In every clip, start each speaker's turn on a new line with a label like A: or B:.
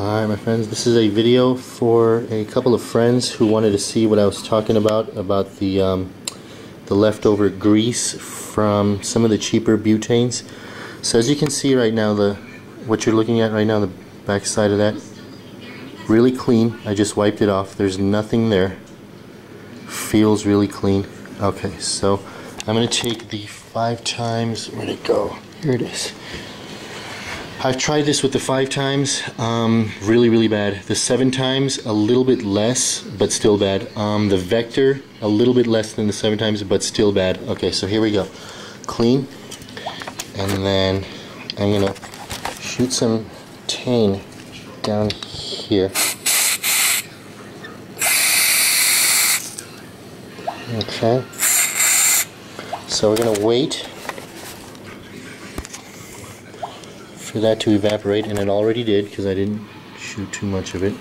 A: Alright my friends, this is a video for a couple of friends who wanted to see what I was talking about, about the, um, the leftover grease from some of the cheaper butanes. So as you can see right now, the what you're looking at right now, the back side of that, really clean. I just wiped it off. There's nothing there. Feels really clean. Okay, so I'm going to take the five times, where'd it go? Here it is. I've tried this with the five times, um, really, really bad. The seven times, a little bit less, but still bad. Um, the Vector, a little bit less than the seven times, but still bad. Okay, so here we go. Clean, and then I'm gonna shoot some tane down here. Okay. So we're gonna wait for that to evaporate and it already did because I didn't shoot too much of it.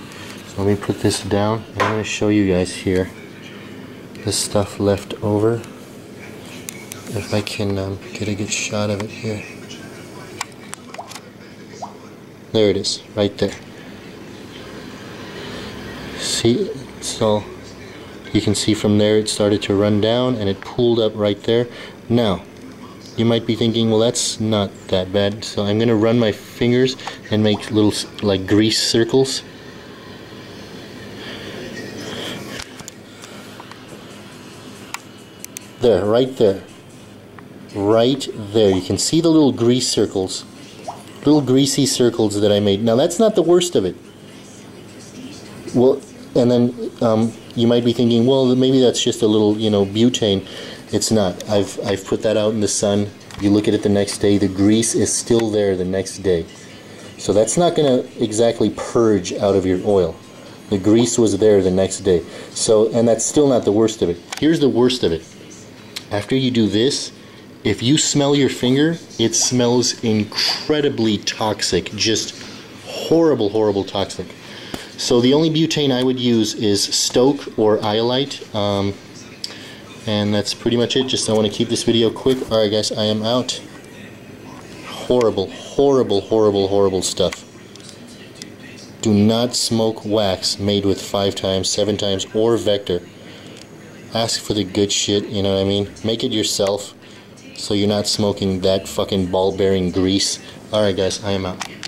A: So let me put this down I'm going to show you guys here the stuff left over. If I can um, get a good shot of it here. There it is right there. See so you can see from there it started to run down and it pulled up right there. Now you might be thinking, well, that's not that bad. So I'm going to run my fingers and make little like grease circles. There, right there. Right there. You can see the little grease circles. Little greasy circles that I made. Now that's not the worst of it. Well, and then um, you might be thinking, well, maybe that's just a little, you know, butane. It's not. I've, I've put that out in the sun. You look at it the next day, the grease is still there the next day. So that's not going to exactly purge out of your oil. The grease was there the next day. So, and that's still not the worst of it. Here's the worst of it. After you do this, if you smell your finger, it smells incredibly toxic. Just horrible, horrible toxic. So the only butane I would use is Stok or Iolite. Um, and that's pretty much it. Just I want to keep this video quick. Alright guys I am out. Horrible horrible horrible horrible stuff. Do not smoke wax made with five times seven times or vector. Ask for the good shit you know what I mean? Make it yourself so you're not smoking that fucking ball bearing grease. Alright guys I am out